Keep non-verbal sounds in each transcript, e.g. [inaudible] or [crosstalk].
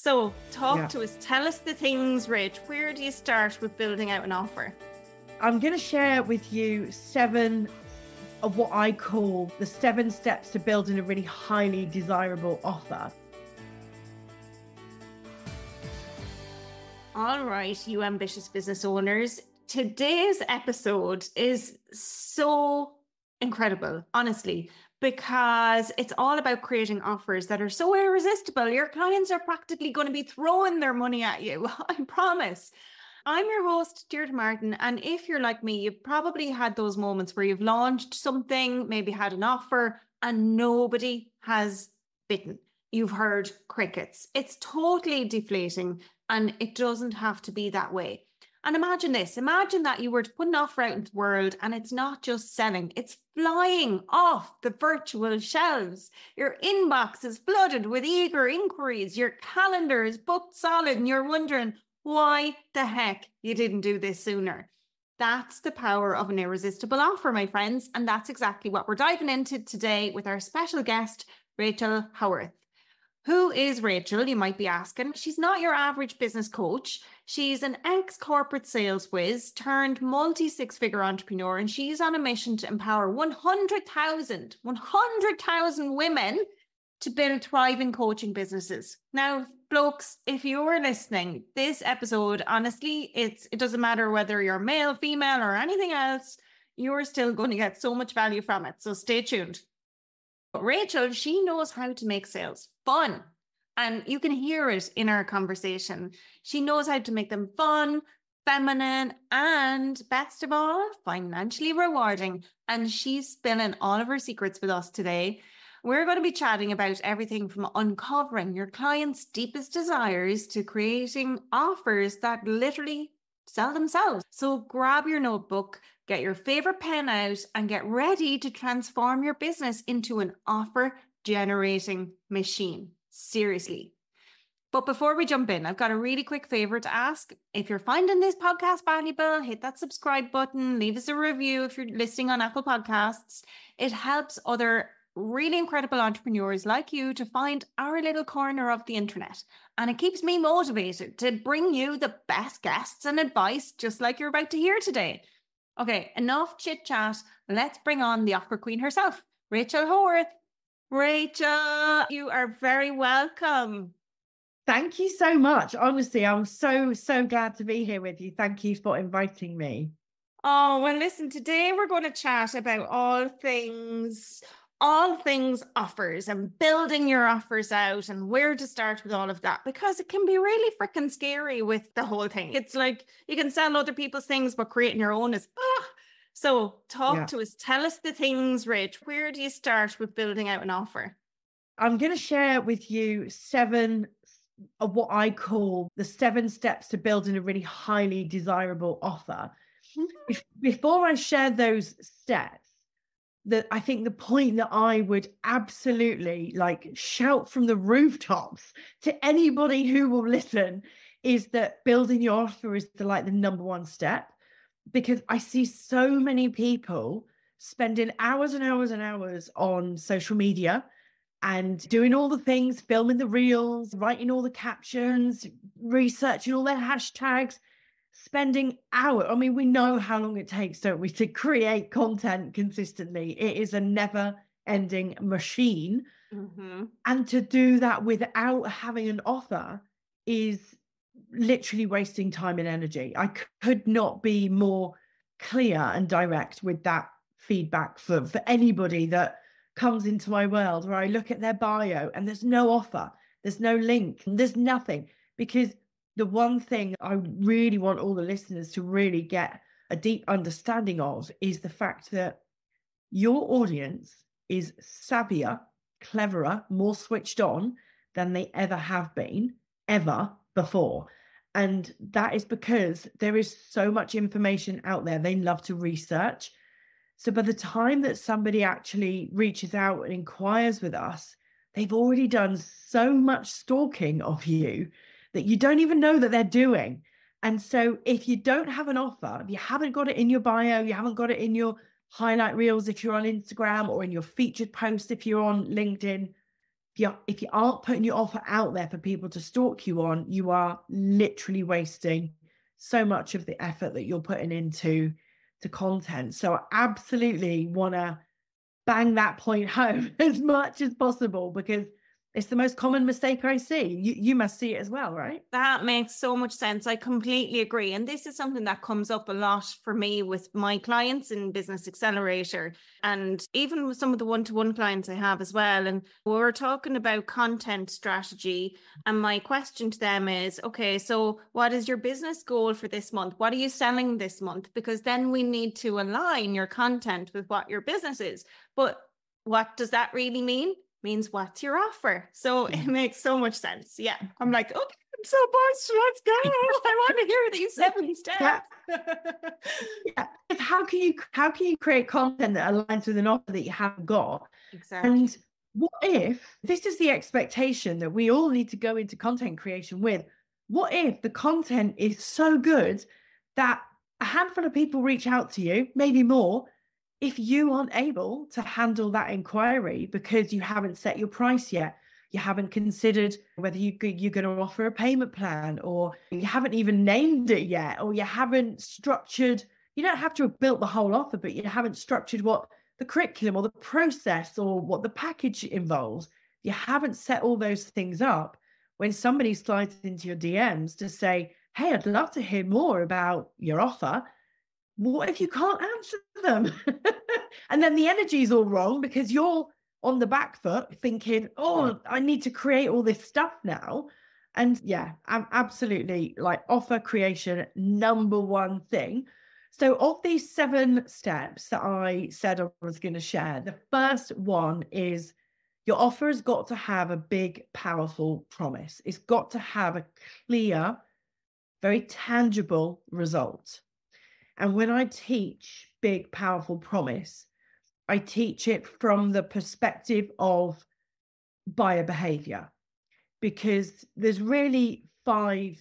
So, talk yeah. to us. Tell us the things, Rich. Where do you start with building out an offer? I'm going to share with you seven of what I call the seven steps to building a really highly desirable offer. All right, you ambitious business owners. Today's episode is so incredible, honestly, because it's all about creating offers that are so irresistible. Your clients are practically going to be throwing their money at you. [laughs] I promise. I'm your host, Deirdre Martin. And if you're like me, you've probably had those moments where you've launched something, maybe had an offer, and nobody has bitten. You've heard crickets. It's totally deflating, and it doesn't have to be that way. And imagine this imagine that you were to put an offer out into the world and it's not just selling, it's flying off the virtual shelves. Your inbox is flooded with eager inquiries, your calendar is booked solid, and you're wondering, why the heck you didn't do this sooner. That's the power of an irresistible offer, my friends. And that's exactly what we're diving into today with our special guest, Rachael Howarth. Who is Rachael? You might be asking. She's not your average business coach. She's an ex corporate sales whiz turned multi six figure entrepreneur, and she's on a mission to empower 100,000, 100,000 women to build thriving coaching businesses. Now, blokes, if you're listening, this episode, honestly, it's it doesn't matter whether you're male, female, or anything else, you're still going to get so much value from it. So stay tuned. But Rachael, she knows how to make sales fun. And you can hear it in our conversation. She knows how to make them fun, feminine, and best of all, financially rewarding. And she's spilling all of her secrets with us today. We're going to be chatting about everything from uncovering your client's deepest desires to creating offers that literally sell themselves. So grab your notebook, get your favorite pen out, and get ready to transform your business into an offer generating machine. Seriously. But before we jump in, I've got a really quick favor to ask. If you're finding this podcast valuable, hit that subscribe button, leave us a review if you're listening on Apple Podcasts. It helps other really incredible entrepreneurs like you to find our little corner of the internet. And it keeps me motivated to bring you the best guests and advice, just like you're about to hear today. Okay, enough chit chat. Let's bring on the offer queen herself, Rachael Howarth. Rachael, you are very welcome. Thank you so much. Honestly, I'm so, so glad to be here with you. Thank you for inviting me. Oh, well, listen, today we're going to chat about all things all things offers and building your offers out and where to start with all of that because it can be really freaking scary with the whole thing. It's like you can sell other people's things, but creating your own is ah. So talk yeah. to us. Tell us the things, Rich. Where do you start with building out an offer? I'm going to share with you seven of what I call the seven steps to building a really highly desirable offer. Mm-hmm. Before I share those steps, that I think the point that I would absolutely like shout from the rooftops to anybody who will listen is that building your offer is the like the number one step because I see so many people spending hours and hours and hours on social media and doing all the things, filming the reels, writing all the captions, researching all their hashtags, spending hours. I mean, we know how long it takes, don't we, to create content consistently. It is a never ending machine. Mm-hmm. And to do that without having an offer is literally wasting time and energy. I could not be more clear and direct with that feedback for, for anybody that comes into my world where I look at their bio and there's no offer, there's no link, there's nothing because the one thing I really want all the listeners to really get a deep understanding of is the fact that your audience is savvier, cleverer, more switched on than they ever have been, ever before. And that is because there is so much information out there. They love to research. So by the time that somebody actually reaches out and inquires with us, they've already done so much stalking of you that you don't even know that they're doing. And so if you don't have an offer, if you haven't got it in your bio, you haven't got it in your highlight reels if you're on Instagram or in your featured post if you're on LinkedIn, if you if you aren't putting your offer out there for people to stalk you on, you are literally wasting so much of the effort that you're putting into the content. So I absolutely want to bang that point [laughs] home as much as possible because it's the most common mistake I see. You you must see it as well, right? That makes so much sense. I completely agree. And this is something that comes up a lot for me with my clients in Business Accelerator and even with some of the one-to-one clients I have as well. And we're talking about content strategy. And my question to them is, okay, so what is your business goal for this month? What are you selling this month? Because then we need to align your content with what your business is. But what does that really mean? Means what's your offer? So [laughs] it makes so much sense. Yeah. I'm like, okay, I'm so pumped. Let's go. [laughs] I want to hear these seven steps. yeah. [laughs] How can you how can you create content that aligns with an offer that you haven't got? Exactly. And what if this is the expectation that we all need to go into content creation with? What if the content is so good that a handful of people reach out to you, maybe more, if you aren't able to handle that inquiry because you haven't set your price yet, you haven't considered whether you, you're going to offer a payment plan, or you haven't even named it yet, or you haven't structured, you don't have to have built the whole offer, but you haven't structured what the curriculum or the process or what the package involves. You haven't set all those things up. When somebody slides into your DMs to say, Hey, I'd love to hear more about your offer what if you can't answer them? [laughs] and then the energy is all wrong because you're on the back foot thinking, oh, I need to create all this stuff now. And yeah, I'm absolutely like offer creation, number one thing. So, of these seven steps that I said I was going to share, the first one is your offer has got to have a big, powerful promise. It's got to have a clear, very tangible result. And when I teach big, powerful promise, I teach it from the perspective of buyer behavior because there's really five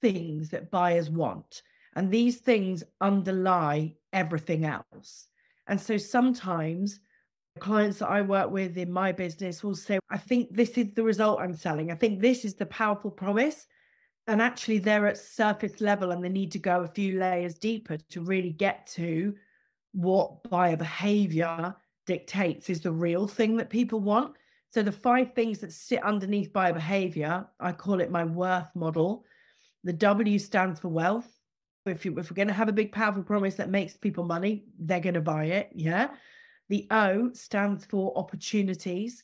things that buyers want. And these things underlie everything else. And so sometimes clients that I work with in my business will say, I think this is the result I'm selling. I think this is the powerful promise and actually they're at surface level and they need to go a few layers deeper to really get to what buyer behavior dictates is the real thing that people want. So the five things that sit underneath buyer behavior i call it my worth model. The w stands for wealth. If, you, if we're going to have a big powerful promise that makes people money they're going to buy it yeah? The o stands for opportunities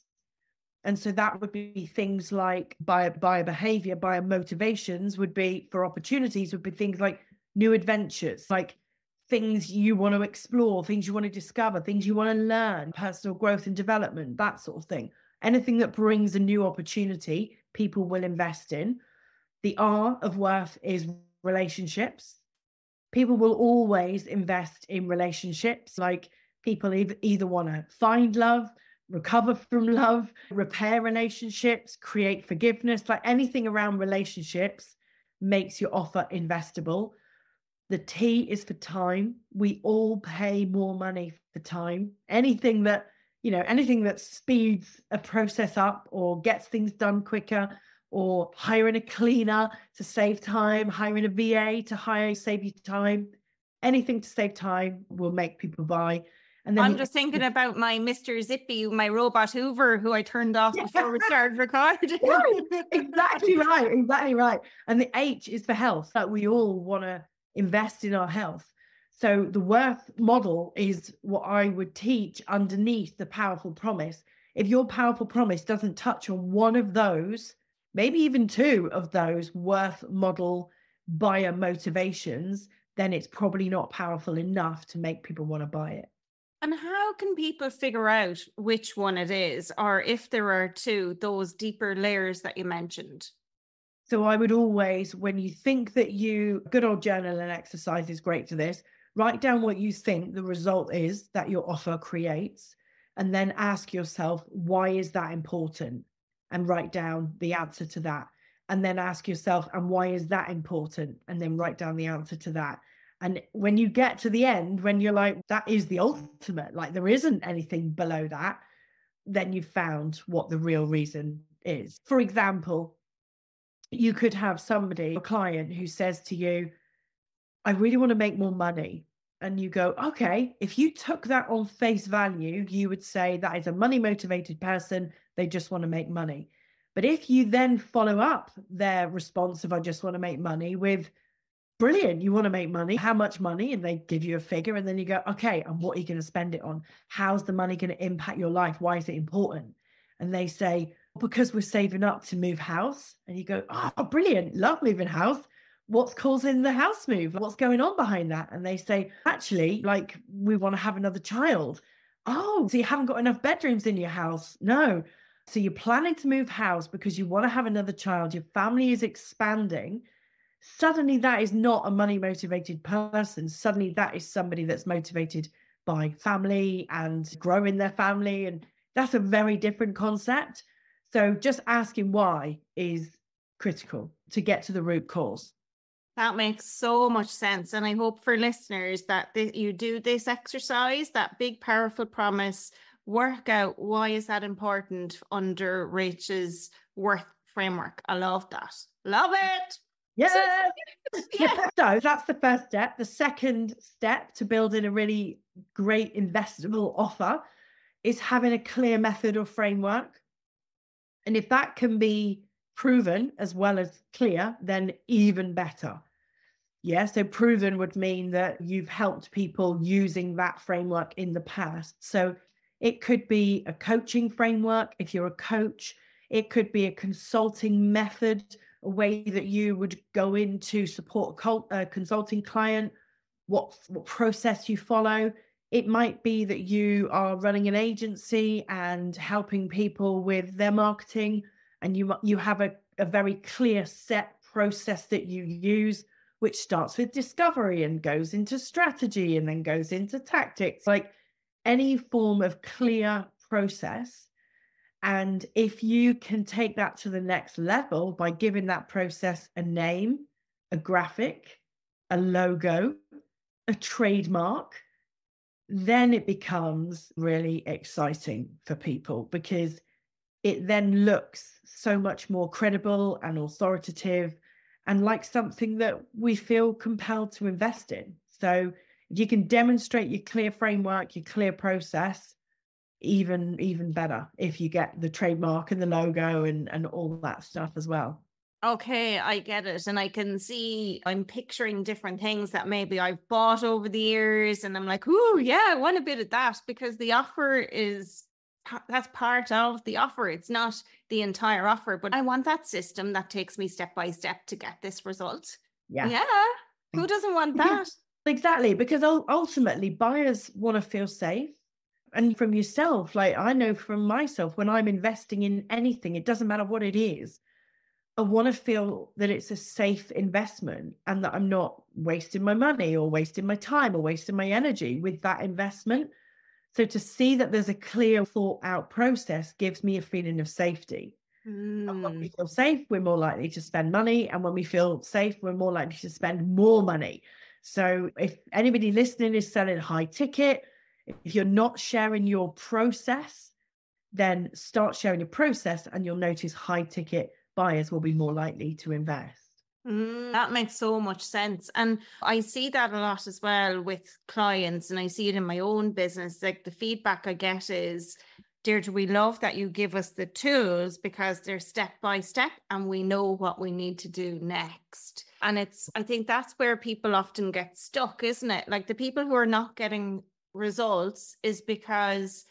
and so that would be things like buyer, buyer behavior, buyer motivations would be for opportunities, would be things like new adventures, like things you want to explore, things you want to discover, things you want to learn, personal growth and development, that sort of thing. Anything that brings a new opportunity, people will invest in. The R of worth is relationships. People will always invest in relationships. Like people either, either want to find love, recover from love, repair relationships, create forgiveness, like anything around relationships makes your offer investable. The T is for time. We all pay more money for time. Anything that, you know, anything that speeds a process up or gets things done quicker, or hiring a cleaner to save time, hiring a VA to hire, save you time. Anything to save time will make people buy. And then I'm just thinking about my Mr. Zippy, my robot Hoover, who I turned off yeah. before we started recording. [laughs] exactly right. Exactly right. And the H is for health. That we all want to invest in our health. So the worth model is what I would teach underneath the powerful promise. If your powerful promise doesn't touch on one of those, maybe even two of those worth model buyer motivations, then it's probably not powerful enough to make people want to buy it. And how can people figure out which one it is, or if there are two, those deeper layers that you mentioned? So I would always, when you think that you, good old journal and exercise is great for this, write down what you think the result is that your offer creates, and then ask yourself, why is that important? And write down the answer to that. And then ask yourself, and why is that important? And then write down the answer to that. And when you get to the end, when you're like, that is the ultimate, like there isn't anything below that, then you've found what the real reason is. For example, you could have somebody, a client, who says to you, I really want to make more money. And you go, okay, if you took that on face value, you would say that is a money motivated person. They just want to make money. But if you then follow up their response of, I just want to make money with, brilliant, you want to make money, how much money? And they give you a figure. And then you go, okay, and what are you going to spend it on? How's the money going to impact your life? Why is it important? And they say, because we're saving up to move house. And you go, oh, brilliant, love moving house. What's causing the house move? What's going on behind that? And they say, actually, like, we want to have another child. Oh, so you haven't got enough bedrooms in your house? No. So you're planning to move house because you want to have another child, your family is expanding. Suddenly, that is not a money motivated person. Suddenly, that is somebody that's motivated by family and growing their family. And that's a very different concept. So, just asking why is critical to get to the root cause. That makes so much sense. And I hope for listeners that th- you do this exercise, that big, powerful promise work out why is that important under Rachael's worth framework. I love that. Love it. Yes. [laughs] yeah. So that's the first step. The second step to building a really great investable offer is having a clear method or framework. And if that can be proven as well as clear, then even better. Yeah, so proven would mean that you've helped people using that framework in the past. So it could be a coaching framework if you're a coach. It could be a consulting method, a way that you would go in to support a consulting client, what, what process you follow. It might be that you are running an agency and helping people with their marketing, and you you have a, a very clear set process that you use, which starts with discovery and goes into strategy and then goes into tactics. Like any form of clear process. And if you can take that to the next level by giving that process a name, a graphic, a logo, a trademark, then it becomes really exciting for people because it then looks so much more credible and authoritative and like something that we feel compelled to invest in. So you can demonstrate your clear framework, your clear process, even even better if you get the trademark and the logo and and all that stuff as well. Okay, I get it. And I can see I'm picturing different things that maybe I've bought over the years. And I'm like, oh, yeah, I want a bit of that because the offer is that's part of the offer. It's not the entire offer, but I want that system that takes me step by step to get this result. Yeah. Yeah. Who doesn't want [laughs] that? Exactly, because ultimately buyers want to feel safe. And from yourself, like I know from myself, when I'm investing in anything, it doesn't matter what it is, I want to feel that it's a safe investment and that I'm not wasting my money or wasting my time or wasting my energy with that investment. So to see that there's a clear, thought out process gives me a feeling of safety. Mm. And when we mm. feel safe, we're more likely to spend money. And when we feel safe, we're more likely to spend more money. So if anybody listening is selling high ticket, if you're not sharing your process, then start sharing your process and you'll notice high ticket buyers will be more likely to invest. Mm, that makes so much sense. And I see that a lot as well with clients, and I see it in my own business. Like the feedback I get is, Deirdre, we love that you give us the tools because they're step by step and we know what we need to do next. And it's, I think that's where people often get stuck, isn't it? Like the people who are not getting results is because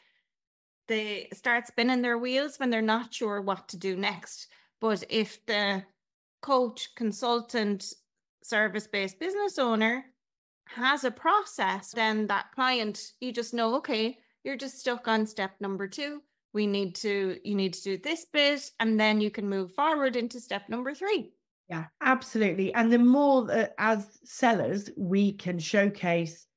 they start spinning their wheels when they're not sure what to do next. But if the coach, consultant, service based business owner has a process, then that client, you just know, okay, you're just stuck on step number two. We need to, you need to do this bit, and then you can move forward into step number three. Yeah, absolutely. And the more that as sellers, we can showcase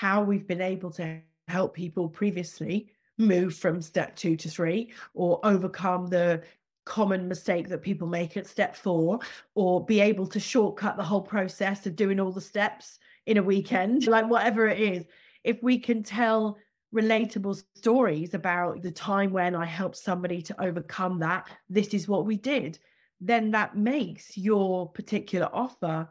how we've been able to help people previously move from step two to three or overcome the common mistake that people make at step four or be able to shortcut the whole process of doing all the steps in a weekend [laughs] like whatever it is if we can tell relatable stories about the time when I helped somebody to overcome that. This is what we did. Then that makes your particular offer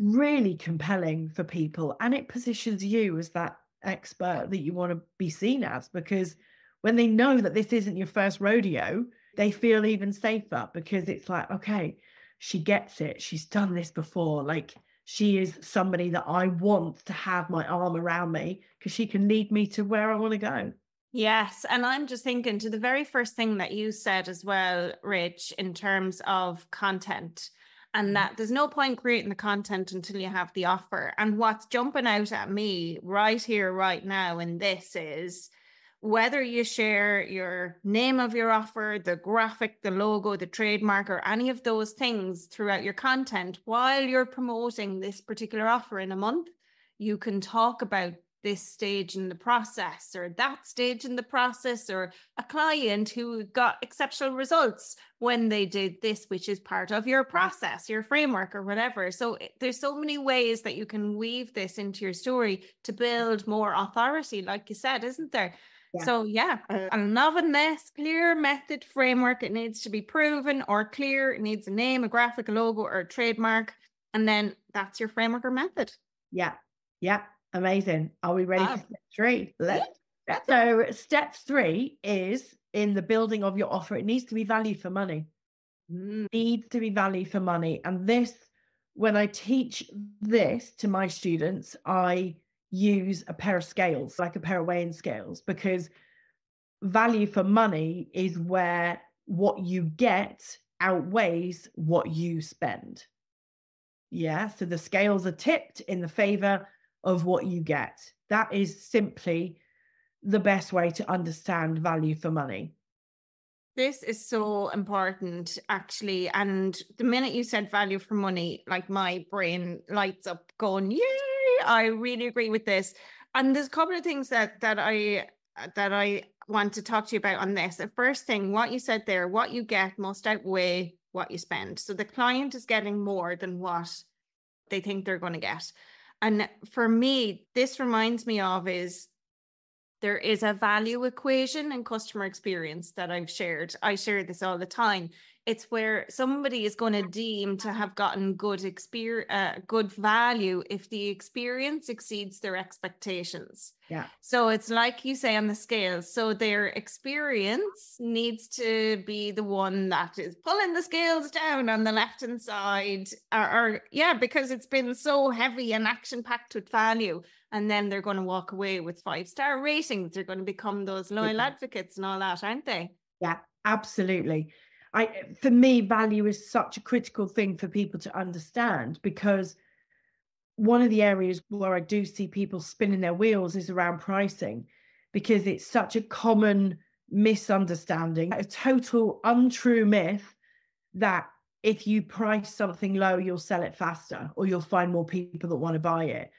really compelling for people and it positions you as that expert that you want to be seen as because when they know that this isn't your first rodeo, they feel even safer because it's like, okay, she gets it. She's done this before. Like, she is somebody that I want to have my arm around me because she can lead me to where I want to go. Yes. And I'm just thinking to the very first thing that you said as well, Rich, in terms of content, and mm-hmm. that there's no point creating the content until you have the offer. And what's jumping out at me right here, right now, in this is whether you share your name of your offer, the graphic, the logo, the trademark, or any of those things throughout your content while you're promoting this particular offer in a month, you can talk about this stage in the process or that stage in the process or a client who got exceptional results when they did this which is part of your process your framework or whatever so eh, there's so many ways that you can weave this into your story to build more authority like you said isn't there yeah. So yeah, uh, I'm loving this clear method framework. It needs to be proven or clear. It needs a name, a graphic, a logo, or a trademark. And then that's your framework or method. Yeah. Yeah. Amazing. Are we ready for step three? Let's yeah. so step three is in the building of your offer, it needs to be value for money. Mm. Needs to be value for money. And this, when I teach this to my students, I use a pair of scales, like a pair of weighing scales, because value for money is where what you get outweighs what you spend. Yeah. So the scales are tipped in the favor of what you get. That is simply the best way to understand value for money. This is so important, actually. And the minute you said value for money, like my brain lights up going, yay, I really agree with this. And there's a couple of things that that I that I want to talk to you about on this. The first thing, what you said there, what you get must outweigh what you spend. So the client is getting more than what they think they're going to get. And for me, this reminds me of is there is a value equation in customer experience that I've shared. I share this all the time it's where somebody is going to deem to have gotten good experience uh, good value if the experience exceeds their expectations. Yeah. So it's like you say on the scales so their experience needs to be the one that is pulling the scales down on the left hand side or, or yeah because it's been so heavy and action packed with value and then they're going to walk away with five star ratings. They're going to become those loyal advocates and all that aren't they? Yeah absolutely I for me, value is such a critical thing for people to understand because one of the areas where I do see people spinning their wheels is around pricing because it's such a common misunderstanding, a total untrue myth that if you price something low, you'll sell it faster or you'll find more people that want to buy it.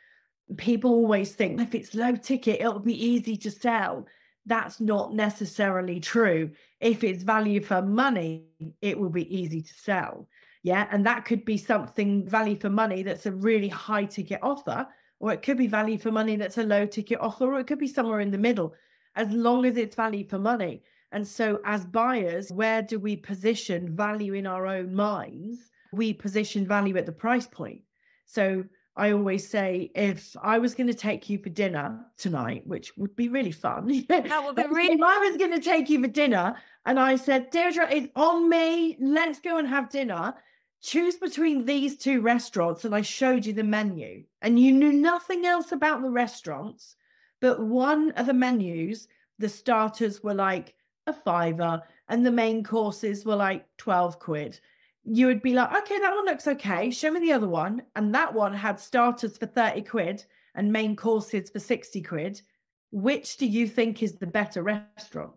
People always think if it's low ticket, it'll be easy to sell that's not necessarily true. If it's value for money, it will be easy to sell. Yeah. And that could be something value for money that's a really high ticket offer, or it could be value for money that's a low ticket offer, or it could be somewhere in the middle, as long as it's value for money. And so, as buyers, where do we position value in our own minds? We position value at the price point. So, I always say, if I was going to take you for dinner tonight, which would be really fun. [laughs] That would be really. If I was going to take you for dinner, and I said, Deirdre, it's on me. Let's go and have dinner. Choose between these two restaurants, and I showed you the menu, and you knew nothing else about the restaurants, but one of the menus, the starters were like a fiver, and the main courses were like twelve quid you would be like, okay, that one looks okay. Show me the other one. And that one had starters for 30 quid and main courses for 60 quid. Which do you think is the better restaurant?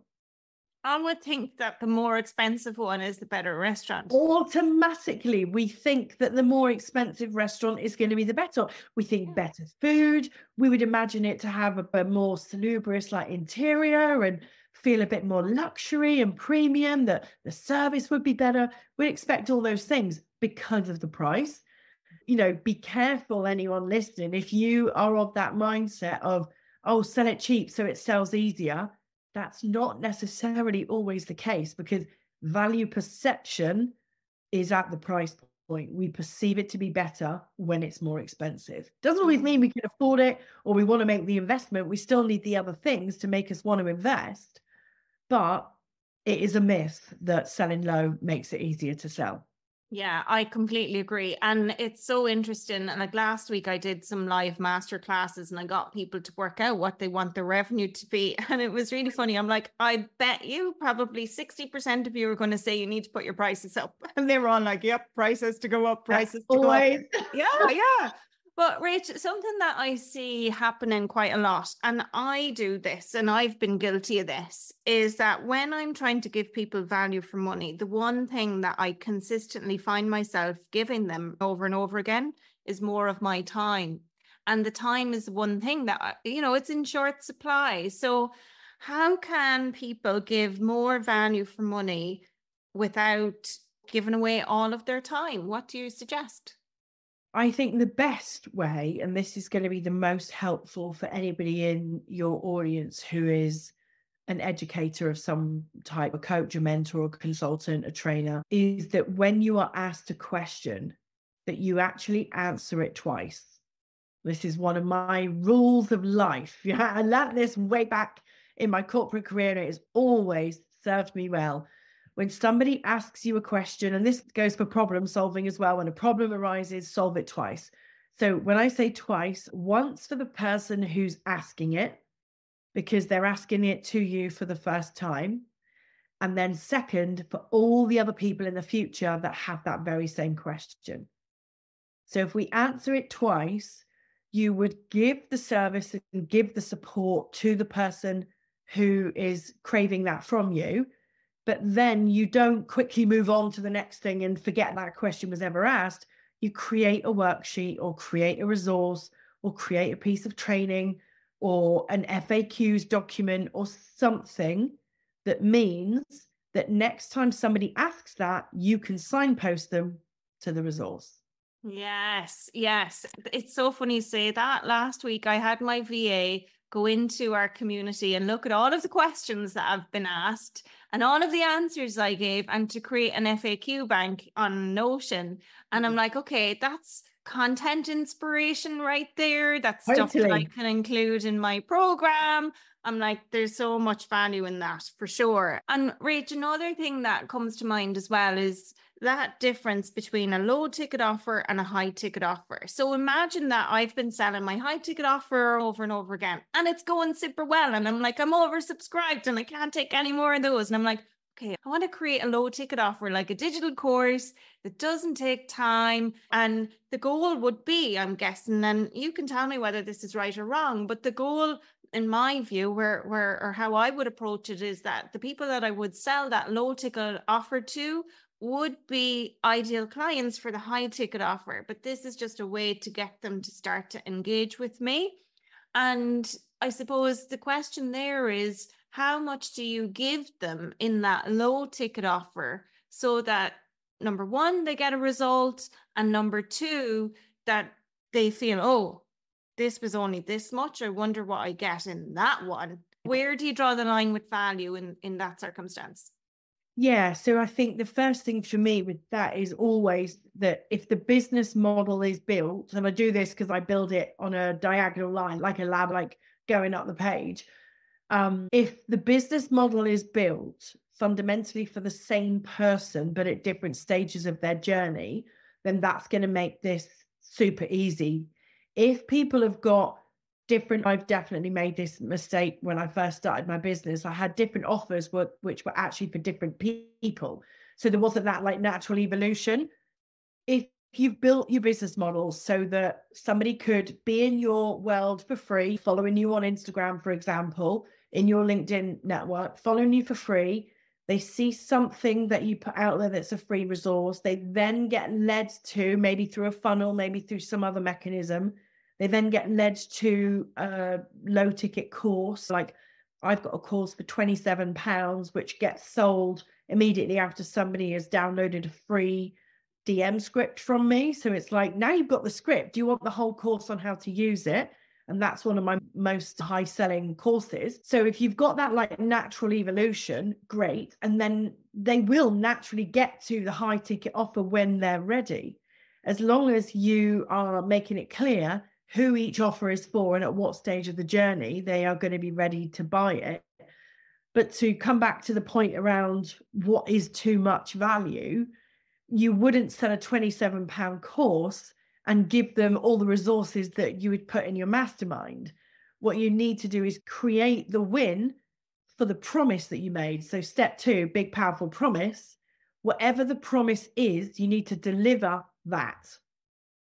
I would think that the more expensive one is the better restaurant. Automatically, we think that the more expensive restaurant is going to be the better. We think yeah. better food. We would imagine it to have a, a more salubrious, like interior and feel a bit more luxury and premium, that the service would be better. We expect all those things because of the price. You know, be careful, anyone listening, if you are of that mindset of, oh, sell it cheap so it sells easier. That's not necessarily always the case because value perception is at the price point. We perceive it to be better when it's more expensive. Doesn't always mean we can afford it or we want to make the investment. We still need the other things to make us want to invest. But it is a myth that selling low makes it easier to sell. Yeah, I completely agree. And it's so interesting. And like last week, I did some live master classes and I got people to work out what they want their revenue to be. [laughs] And it was really funny. I'm like, I bet you probably 60% of you are going to say you need to put your prices up. [laughs] And they were all like, yep, prices to go up, prices to Always. go up. Yeah, [laughs] yeah. But Rach, something that I see happening quite a lot, and I do this, and I've been guilty of this, is that when I'm trying to give people value for money, the one thing that I consistently find myself giving them over and over again is more of my time. And the time is one thing that, you know, it's in short supply. So, how can people give more value for money without giving away all of their time? What do you suggest? I think the best way, and this is going to be the most helpful for anybody in your audience who is an educator of some type, a coach, a mentor, a consultant, a trainer, is that when you are asked a question, that you actually answer it twice. This is one of my rules of life. Yeah, [laughs] I learned this way back in my corporate career, and it has always served me well when somebody asks you a question, and this goes for problem solving as well, when a problem arises, solve it twice. So when I say twice, once for the person who's asking it, because they're asking it to you for the first time. And then second, for all the other people in the future that have that very same question. So if we answer it twice, you would give the service and give the support to the person who is craving that from you but then you don't quickly move on to the next thing and forget that question was ever asked. You create a worksheet or create a resource or create a piece of training or an FAQs document or something that means that next time somebody asks that, you can signpost them to the resource. Yes, yes. It's so funny you say that. Last week I had my VA go into our community and look at all of the questions that have been asked and all of the answers I gave and to create an FAQ bank on Notion. And I'm mm-hmm. like, okay, that's content inspiration right there. That's stuff that I can include in my program. I'm like, there's so much value in that for sure. And Rach, another thing that comes to mind as well is that difference between a low ticket offer and a high ticket offer. So imagine that I've been selling my high ticket offer over and over again, and it's going super well. And I'm like, I'm oversubscribed and I can't take any more of those. And I'm like, okay, I want to create a low ticket offer, like a digital course that doesn't take time. And the goal would be, I'm guessing, and you can tell me whether this is right or wrong, but the goal in my view, where where or how I would approach it is that the people that I would sell that low ticket offer to would be ideal clients for the high ticket offer, but this is just a way to get them to start to engage with me. And I suppose the question there is how much do you give them in that low ticket offer so that number one, they get a result, and number two, that they feel, oh, this was only this much. I wonder what I get in that one. Where do you draw the line with value in, in that circumstance? Yeah, so I think the first thing for me with that is always that if the business model is built, and I do this because I build it on a diagonal line, like a lab, like going up the page. Um, if the business model is built fundamentally for the same person, but at different stages of their journey, then that's going to make this super easy. If people have got different i've definitely made this mistake when i first started my business. I had different offers were, which were actually for different people. So there wasn't that like natural evolution. If you've built your business model so that somebody could be in your world for free following you on instagram for example in your linkedin network following you for free they see something that you put out there that's a free resource. They then get led to maybe through a funnel maybe through some other mechanism they then get led to a low ticket course. Like I've got a course for £27, which gets sold immediately after somebody has downloaded a free DM script from me. So it's like, now you've got the script. Do you want the whole course on how to use it? And that's one of my most high selling courses. So if you've got that like natural evolution, great. And then they will naturally get to the high ticket offer when they're ready. As long as you are making it clear who each offer is for and at what stage of the journey they are going to be ready to buy it. But to come back to the point around what is too much value, you wouldn't sell a 27 pound course and give them all the resources that you would put in your mastermind. What you need to do is create the win for the promise that you made. So, step two, big, powerful promise. Whatever the promise is, you need to deliver that.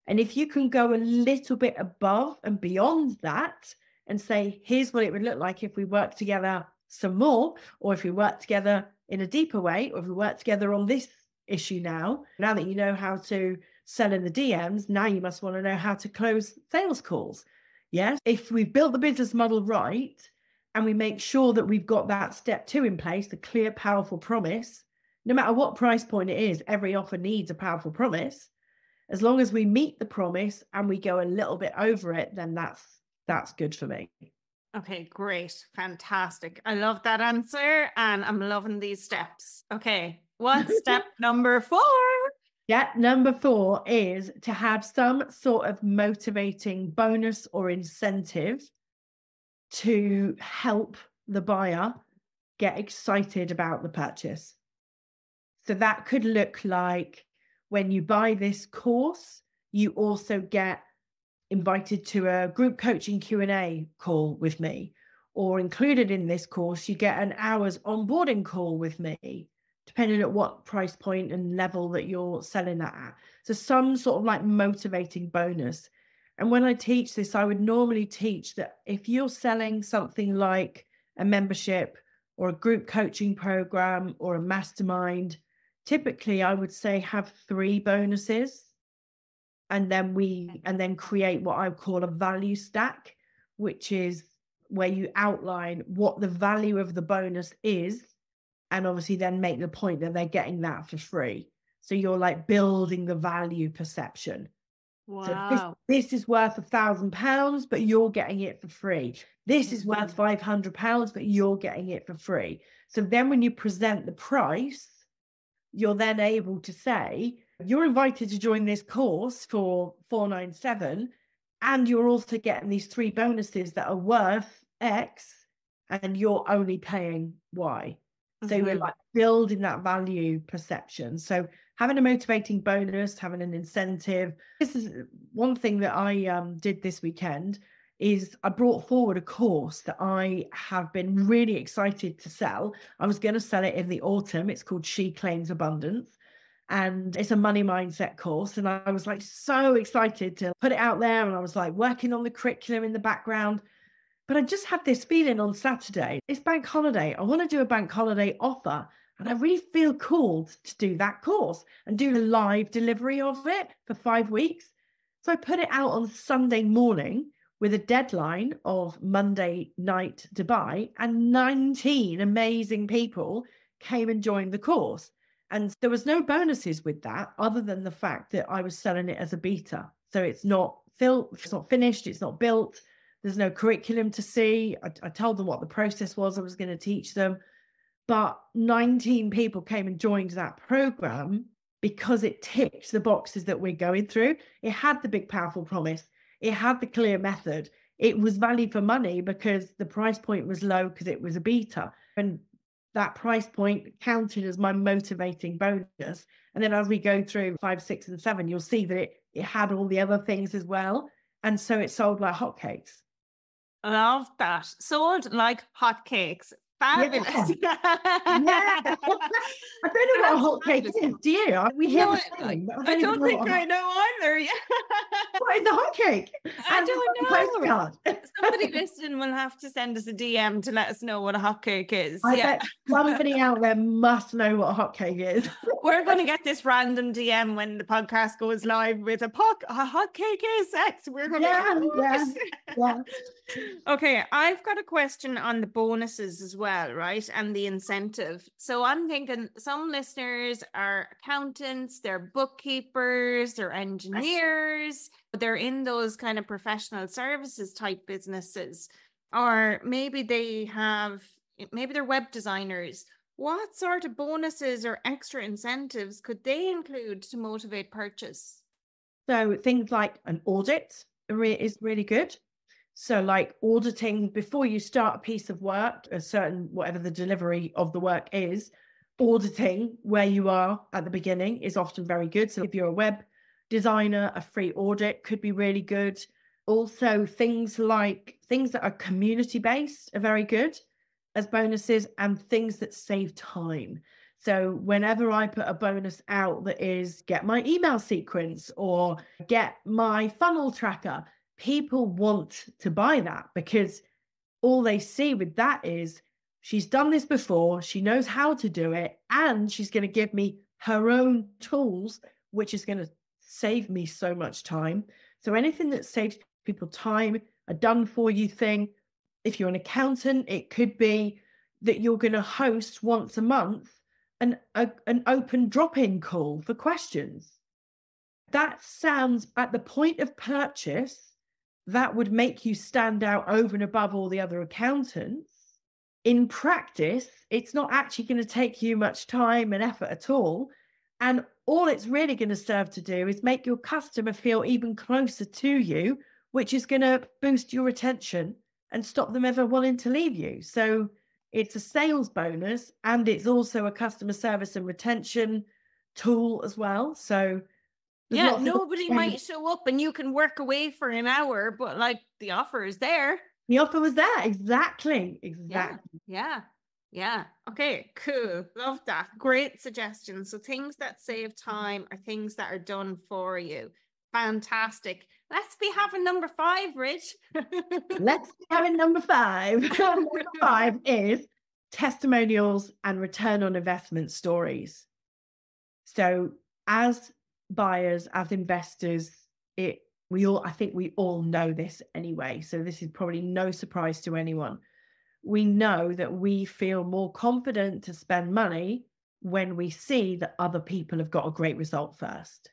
And if you can go a little bit above and beyond that and say, here's what it would look like if we work together some more, or if we work together in a deeper way, or if we work together on this issue now, now that you know how to sell in the DMs, now you must want to know how to close sales calls. Yes. If we've built the business model right and we make sure that we've got that step two in place, the clear, powerful promise, no matter what price point it is, every offer needs a powerful promise. As long as we meet the promise and we go a little bit over it, then that's that's good for me. Okay, great. Fantastic. I love that answer and I'm loving these steps. Okay. What's [laughs] step number four? Yeah, number four is to have some sort of motivating bonus or incentive to help the buyer get excited about the purchase. So that could look like when you buy this course, you also get invited to a group coaching Q&A call with me or included in this course you get an hour's onboarding call with me depending at what price point and level that you're selling that at. So some sort of like motivating bonus. And when I teach this, I would normally teach that if you're selling something like a membership or a group coaching program or a mastermind, typically I would say have three bonuses. And then we and then create what I call a value stack, which is where you outline what the value of the bonus is and obviously then make the point that they're getting that for free. So you're like building the value perception. Wow. So this, this is worth a thousand pounds, but you're getting it for free. This is worth mm-hmm. five hundred pounds, but you're getting it for free. So then when you present the price, you're then able to say, you're invited to join this course for 497 and you're also getting these three bonuses that are worth X and you're only paying Y. So mm-hmm. we're like building that value perception. So having a motivating bonus, having an incentive. This is one thing that I um, did this weekend is I brought forward a course that I have been really excited to sell. I was going to sell it in the autumn. It's called She Claims Abundance. And it's a money mindset course. And I was like so excited to put it out there. And I was like working on the curriculum in the background. But I just had this feeling on Saturday. It's bank holiday. I want to do a bank holiday offer. And I really feel called to do that course and do a live delivery of it for five weeks. So I put it out on Sunday morning with a deadline of Monday night buy, and 19 amazing people came and joined the course. And there was no bonuses with that other than the fact that I was selling it as a beta. So it's not filled, it's not finished, it's not built. There's no curriculum to see. I, I told them what the process was I was going to teach them. But 19 people came and joined that program because it ticked the boxes that we're going through. It had the big, powerful promise, it had the clear method. It was value for money because the price point was low because it was a beta. And that price point counted as my motivating bonus. And then as we go through five, six, and seven, you'll see that it, it had all the other things as well. And so it sold like hotcakes. Love that. Sold like hotcakes. Fabulous. Yeah. [laughs] yeah. I don't know [laughs] what a hot cake is. Do you? We hear no, the I, I don't think I know either. Yeah. [laughs] What is the hot cake? I don't know. Somebody listening will have to send us a DM to let us know what a hot cake is. I yeah. bet somebody [laughs] out there must know what a hot cake is. We're going to get this random DM when the podcast goes live with a, po- a hot cake is sex. We're going yeah, to yeah, yeah. [laughs] Okay, I've got a question on the bonuses as well well, right? And the incentive. So I'm thinking some listeners are accountants, they're bookkeepers, they're engineers, they're in those kind of professional services type businesses, or maybe they have, maybe they're web designers. What sort of bonuses or extra incentives could they include to motivate purchase? So things like an audit is really good. So, like auditing before you start a piece of work, a certain whatever the delivery of the work is, auditing where you are at the beginning is often very good. So, if you're a web designer, a free audit could be really good. Also, things like things that are community based are very good as bonuses and things that save time. So, whenever I put a bonus out that is get my email sequence or get my funnel tracker, people want to buy that because all they see with that is she's done this before, she knows how to do it, and she's going to give me her own tools, which is going to save me so much time. So anything that saves people time, a done for you thing. If you're an accountant, it could be that you're going to host once a month an, a, an open drop in call for questions. That sounds at the point of purchase that would make you stand out over and above all the other accountants. In practice, it's not actually going to take you much time and effort at all. And all it's really going to serve to do is make your customer feel even closer to you, which is going to boost your retention and stop them ever wanting to leave you. So it's a sales bonus and it's also a customer service and retention tool as well. So yeah, nobody might show up and you can work away for an hour, but like the offer is there. The offer was there. Exactly. Exactly. Yeah. Yeah. Yeah. Okay. Cool. Love that. Great suggestions. So things that save time are things that are done for you. Fantastic. Let's be having number five, Rach. [laughs] Let's be having number five. [laughs] number five is testimonials and return on investment stories. So, as buyers, as investors, it we all I think we all know this anyway. So this is probably no surprise to anyone. We know that we feel more confident to spend money when we see that other people have got a great result first.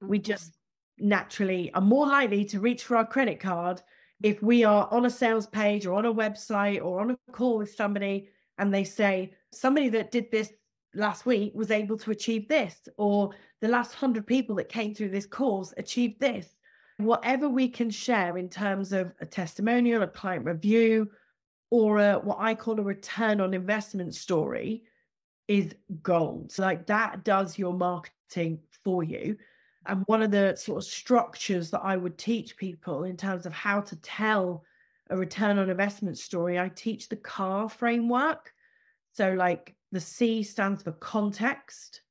We mm-hmm. just naturally are more likely to reach for our credit card if we are on a sales page or on a website or on a call with somebody and they say somebody that did this last week was able to achieve this or the last 100 people that came through this course achieved this. Whatever we can share in terms of a testimonial, a client review, or a, what I call a return on investment story is gold. So, like that does your marketing for you. And one of the sort of structures that I would teach people in terms of how to tell a return on investment story, I teach the CAR framework. So, like the C stands for context,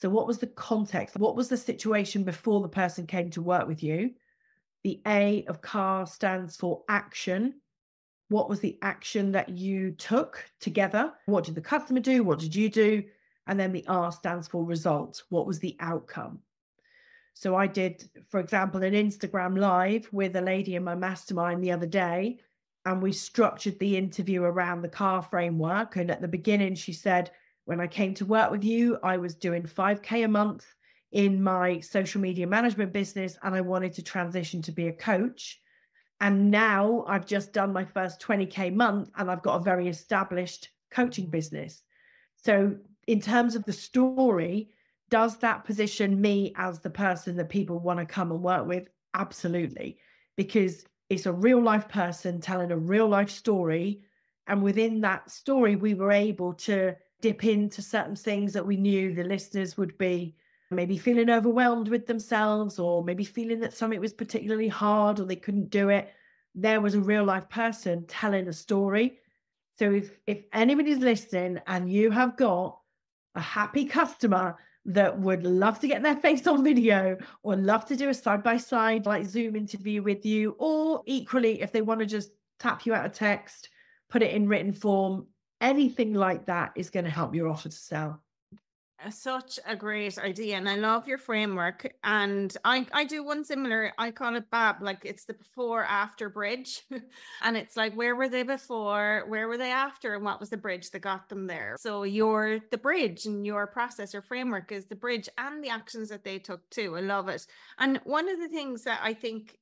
so, what was the context? What was the situation before the person came to work with you? The A of CAR stands for action. What was the action that you took together? What did the customer do? What did you do? And then the R stands for result. What was the outcome? So, I did, for example, an Instagram live with a lady in my mastermind the other day, and we structured the interview around the CAR framework. And at the beginning, she said, when I came to work with you, I was doing 5K a month in my social media management business and I wanted to transition to be a coach. And now I've just done my first 20K month and I've got a very established coaching business. So, in terms of the story, does that position me as the person that people want to come and work with? Absolutely. Because it's a real life person telling a real life story. And within that story, we were able to dip into certain things that we knew the listeners would be maybe feeling overwhelmed with themselves or maybe feeling that something was particularly hard or they couldn't do it there was a real life person telling a story so if if anybody's listening and you have got a happy customer that would love to get their face on video or love to do a side by side like zoom interview with you or equally if they want to just tap you out a text put it in written form anything like that is going to help your offer to sell. Such a great idea and i love your framework and i i do one similar i call it bab like it's the before after bridge [laughs] and it's like where were they before where were they after and what was the bridge that got them there so you're the bridge and your process or framework is the bridge and the actions that they took too i love it and one of the things that i think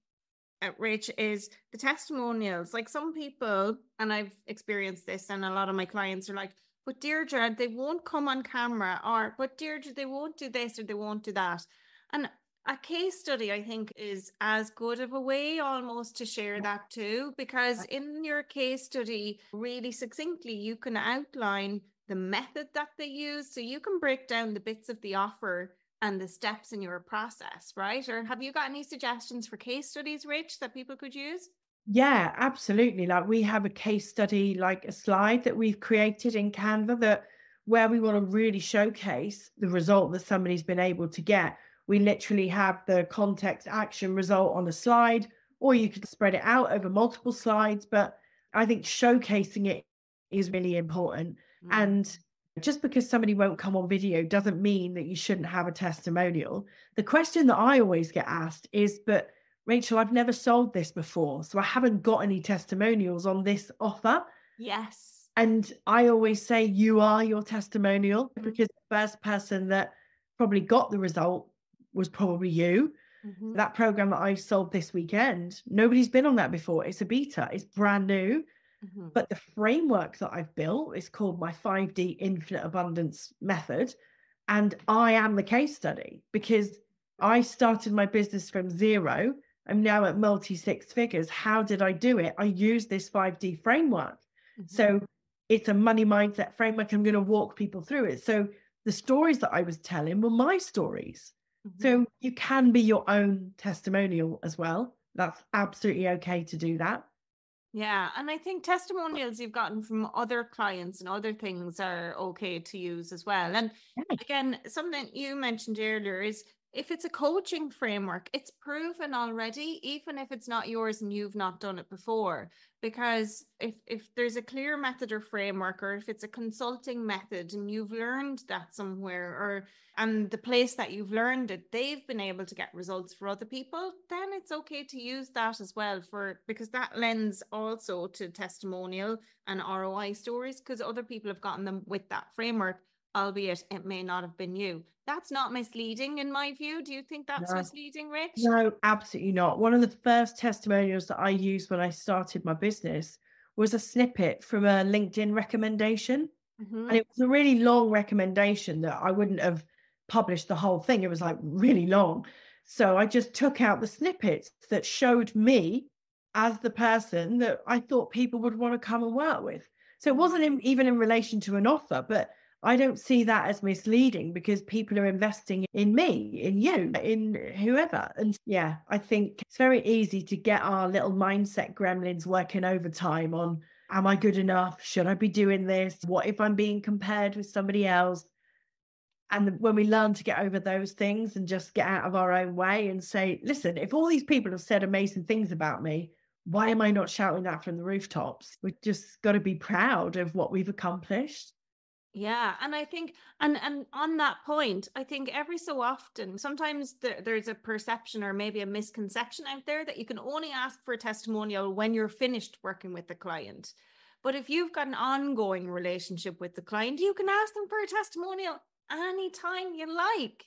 uh, Rach is the testimonials. Like some people, and I've experienced this, and a lot of my clients are like, but Deirdre, they won't come on camera, or but Deirdre, they won't do this or they won't do that. And a case study, I think, is as good of a way almost to share that too, because in your case study, really succinctly, you can outline the method that they use. So you can break down the bits of the offer and the steps in your process, right? Or have you got any suggestions for case studies, Rach, that people could use? Yeah, absolutely. Like we have a case study, like a slide that we've created in Canva that where we want to really showcase the result that somebody's been able to get. We literally have the context action result on a slide, or you could spread it out over multiple slides. But I think showcasing it is really important. Mm. And just because somebody won't come on video doesn't mean that you shouldn't have a testimonial. The question that I always get asked is, but Rachael, I've never sold this before, so I haven't got any testimonials on this offer. Yes. And I always say, you are your testimonial mm-hmm. because the first person that probably got the result was probably you. Mm-hmm. That program that I sold this weekend, nobody's been on that before. It's a beta, it's brand new. Mm-hmm. But the framework that I've built is called my 5D infinite abundance method. And I am the case study because I started my business from zero I'm now at multi six figures. How did I do it? I use this 5D framework. Mm-hmm. So it's a money mindset framework. I'm going to walk people through it. So the stories that I was telling were my stories. Mm-hmm. So you can be your own testimonial as well. That's absolutely okay to do that. Yeah. And I think testimonials you've gotten from other clients and other things are okay to use as well. And again, something you mentioned earlier is if it's a coaching framework, it's proven already, even if it's not yours and you've not done it before. Because if, if there's a clear method or framework, or if it's a consulting method and you've learned that somewhere, or and the place that you've learned it, they've been able to get results for other people, then it's okay to use that as well for because that lends also to testimonial and ROI stories because other people have gotten them with that framework albeit it may not have been you. That's not misleading in my view. Do you think that's no. misleading, Rach? No, absolutely not. One of the first testimonials that I used when I started my business was a snippet from a LinkedIn recommendation. Mm-hmm. And it was a really long recommendation that I wouldn't have published the whole thing. It was like really long. So I just took out the snippets that showed me as the person that I thought people would want to come and work with. So it wasn't in, even in relation to an offer, but I don't see that as misleading because people are investing in me, in you, in whoever. And yeah, I think it's very easy to get our little mindset gremlins working overtime on am I good enough? Should I be doing this? What if I'm being compared with somebody else? And when we learn to get over those things and just get out of our own way and say, listen, if all these people have said amazing things about me, why am I not shouting that from the rooftops? We've just got to be proud of what we've accomplished. Yeah, and I think, and and on that point, I think every so often, sometimes there, there's a perception or maybe a misconception out there that you can only ask for a testimonial when you're finished working with the client. But if you've got an ongoing relationship with the client, you can ask them for a testimonial anytime you like.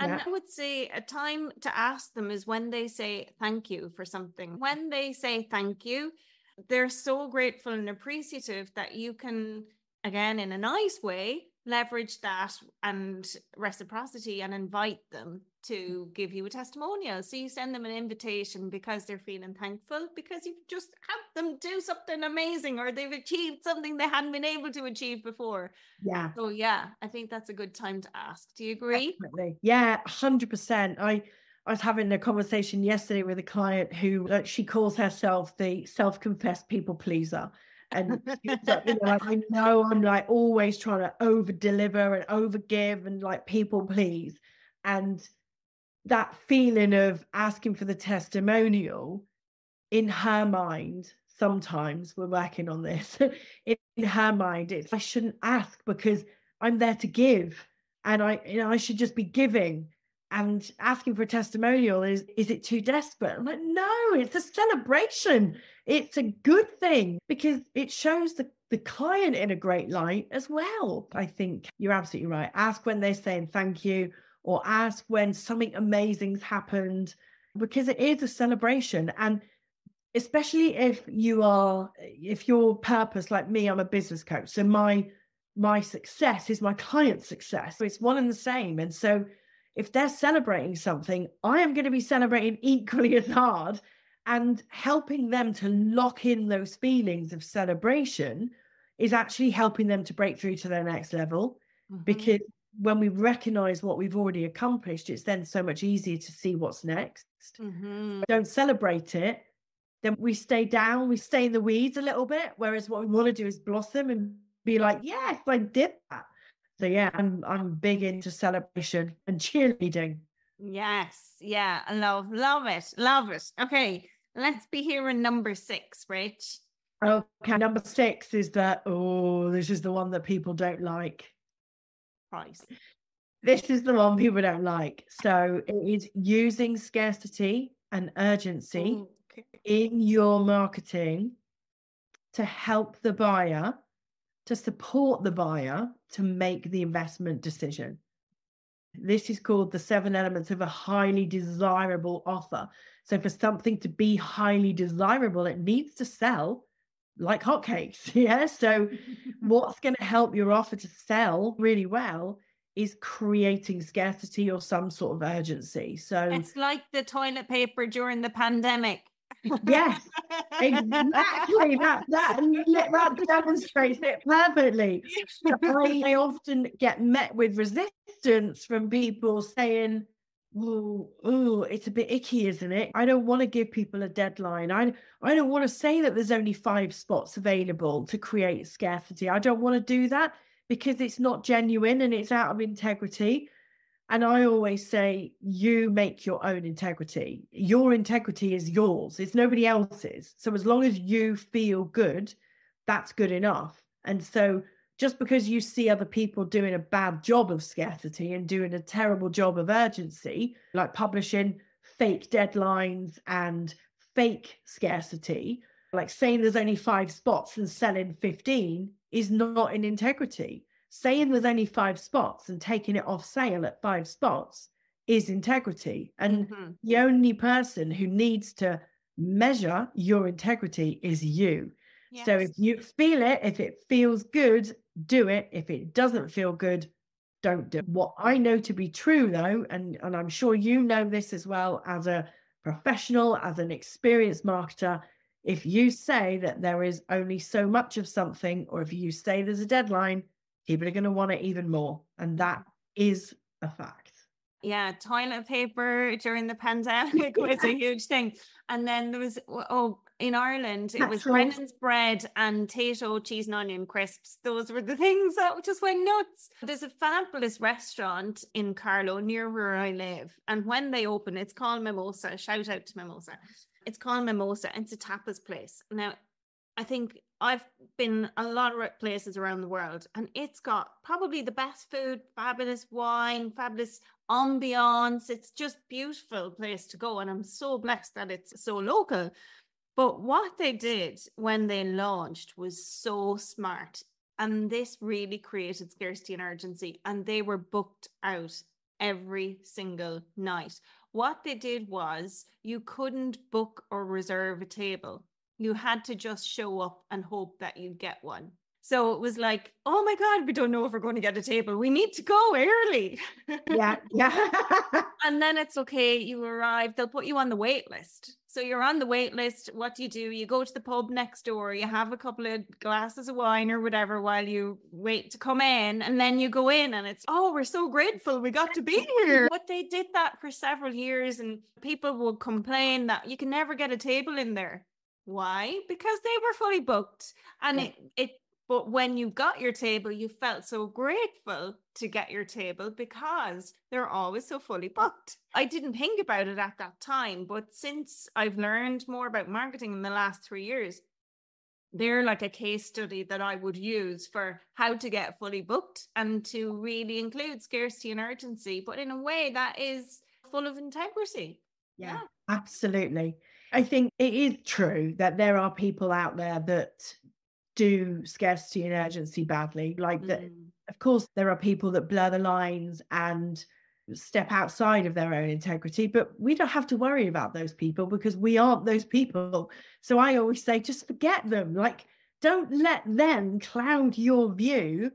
And yeah. I would say a time to ask them is when they say thank you for something. When they say thank you, they're so grateful and appreciative that you can again in a nice way leverage that and reciprocity and invite them to give you a testimonial. So you send them an invitation because they're feeling thankful because you've just helped them do something amazing or they've achieved something they hadn't been able to achieve before. Yeah. So yeah, I think that's a good time to ask. Do you agree? Definitely. Yeah, 100%. I I was having a conversation yesterday with a client who uh, she calls herself the self-confessed people pleaser and [laughs] you know, like, I know I'm like always trying to over deliver and over give and like people please. And that feeling of asking for the testimonial in her mind, sometimes we're working on this, [laughs] in her mind, it's I shouldn't ask because I'm there to give. and I, you know, I should just be giving and asking for a testimonial is is it too desperate i'm like no it's a celebration it's a good thing because it shows the the client in a great light as well i think. You're absolutely right. Ask when they're saying thank you or ask when something amazing's happened because it is a celebration. And especially if you are if your purpose like me i'm a business coach. So my my success is my client's success. So it's one and the same. And so if they're celebrating something, I am going to be celebrating equally as hard and helping them to lock in those feelings of celebration is actually helping them to break through to their next level mm-hmm. because when we recognize what we've already accomplished it's then so much easier to see what's next mm-hmm. don't celebrate it then we stay down we stay in the weeds a little bit whereas what we want to do is blossom and be like yes i did that so yeah, I'm I'm big into celebration and cheerleading. Yes, yeah, I love love it, love it. Okay, let's be here in number six, Rach. Okay, number six is that oh, this is the one that people don't like. Price. This is the one people don't like. So it is using scarcity and urgency oh, okay. in your marketing to help the buyer to support the buyer to make the investment decision. This is called the seven elements of a highly desirable offer. So, for something to be highly desirable, it needs to sell like hotcakes. [laughs] Yeah. So, [laughs] what's going to help your offer to sell really well is creating scarcity or some sort of urgency. So, it's like the toilet paper during the pandemic yes, exactly. that that that demonstrates it perfectly. I, I often get met with resistance from people saying, "Oh, oh, it's a bit icky, isn't it?" I don't want to give people a deadline. I I don't want to say that there's only five spots available to create scarcity. I don't want to do that because it's not genuine and it's out of integrity. And I always say, you make your own integrity. Your integrity is yours, it's nobody else's. So as long as you feel good, that's good enough. And so just because you see other people doing a bad job of scarcity and doing a terrible job of urgency, like publishing fake deadlines and fake scarcity, like saying there's only five spots and selling 15 is not in integrity saying there's only five spots and taking it off sale at five spots is integrity. And mm-hmm. the only person who needs to measure your integrity is you. Yes. So if you feel it, if it feels good, do it. If it doesn't feel good, don't do it. What I know to be true though, and, and I'm sure you know this as well as a professional, as an experienced marketer, if you say that there is only so much of something, or if you say there's a deadline, people are going to want it even more. And that is a fact. Yeah, toilet paper during the [laughs] pandemic was a huge thing. And then there was, oh, in Ireland, it That's was right. Brennan's bread and Tayto cheese and onion crisps. Those were the things that just went nuts. There's a fabulous restaurant in Carlow near where I live. And when they open, it's called Mimosa. Shout out to Mimosa. It's called Mimosa. It's a tapas place. Now, I think I've been a lot of places around the world and it's got probably the best food, fabulous wine, fabulous ambiance. It's just beautiful place to go. And I'm so blessed that it's so local. But what they did when they launched was so smart. And this really created scarcity and urgency. And they were booked out every single night. What they did was you couldn't book or reserve a table you had to just show up and hope that you'd get one. So it was like, oh my God, we don't know if we're going to get a table. We need to go early. Yeah. Yeah. [laughs] and then it's okay. You arrive, they'll put you on the wait list. So you're on the wait list. What do you do? You go to the pub next door, you have a couple of glasses of wine or whatever while you wait to come in. And then you go in and it's, oh, we're so grateful we got to be here. But they did that for several years and people would complain that you can never get a table in there. Why? Because they were fully booked. And yeah. it, it but when you got your table, you felt so grateful to get your table because they're always so fully booked. I didn't think about it at that time, but since I've learned more about marketing in the last three years, they're like a case study that I would use for how to get fully booked and to really include scarcity and urgency, but in a way that is full of integrity. Yeah, yeah. absolutely. I think it is true that there are people out there that do scarcity and urgency badly. Like mm. that, of course, there are people that blur the lines and step outside of their own integrity, but we don't have to worry about those people because we aren't those people. So I always say, just forget them. Like, don't let them cloud your view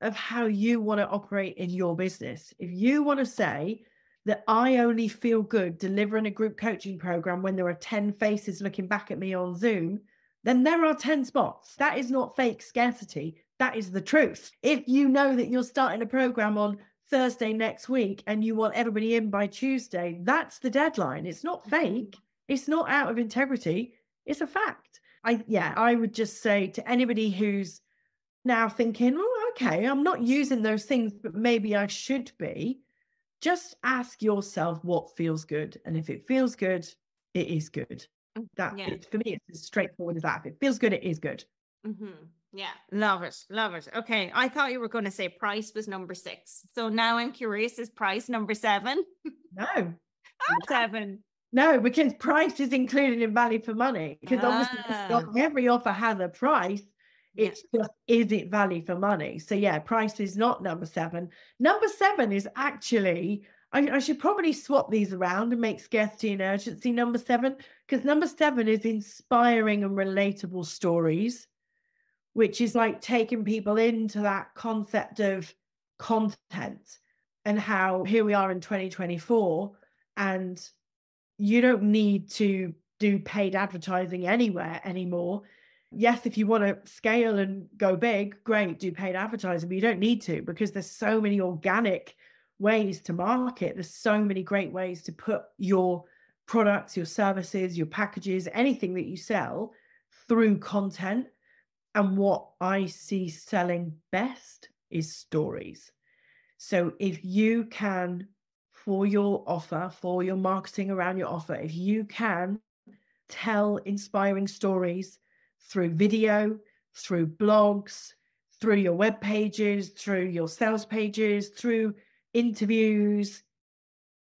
of how you want to operate in your business. If you want to say that I only feel good delivering a group coaching program when there are 10 faces looking back at me on Zoom, then there are 10 spots. That is not fake scarcity. That is the truth. If you know that you're starting a program on Thursday next week and you want everybody in by Tuesday, that's the deadline. It's not fake. It's not out of integrity. It's a fact. I yeah, I would just say to anybody who's now thinking, oh, okay, I'm not using those things, but maybe I should be. Just ask yourself what feels good. And if it feels good, it is good. Mm, that yeah. for me, it's as straightforward as that. If it feels good, it is good. Mm-hmm. Yeah, love it, love it. Okay, I thought you were going to say price was number six. So now I'm curious: is price number seven? No, [laughs] seven. No, because price is included in value for money. Because ah. obviously, every offer has a price. It's yeah. just is it value for money? So yeah, price is not number seven. Number seven is actually I, I, should probably swap these around and make scarcity and urgency number seven because number seven is inspiring and relatable stories which is like taking people into that concept of content and how here we are in 2024 and you don't need to do paid advertising anywhere anymore. Yes, if you want to scale and go big, great, do paid advertising, but you don't need to because there's so many organic ways to market. There's so many great ways to put your products, your services, your packages, anything that you sell through content and what I see selling best is stories. So if you can, for your offer, for your marketing around your offer, if you can tell inspiring stories through video, through blogs, through your web pages, through your sales pages, through interviews,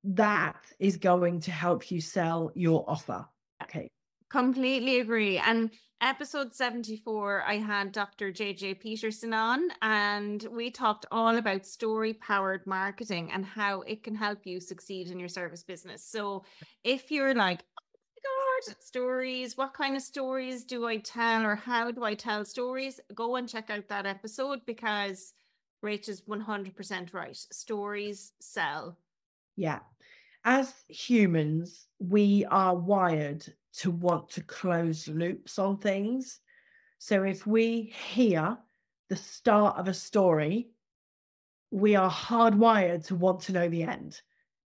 that is going to help you sell your offer. Okay. Completely agree. And episode 74, I had Dr. JJ Peterson on, and we talked all about story powered marketing and how it can help you succeed in your service business. So if you're like, stories, what kind of stories do I tell, or how do I tell stories? Go and check out that episode because Rach is 100% right. Stories sell. Yeah. As humans, we are wired to want to close loops on things. So if we hear the start of a story, we are hardwired to want to know the end.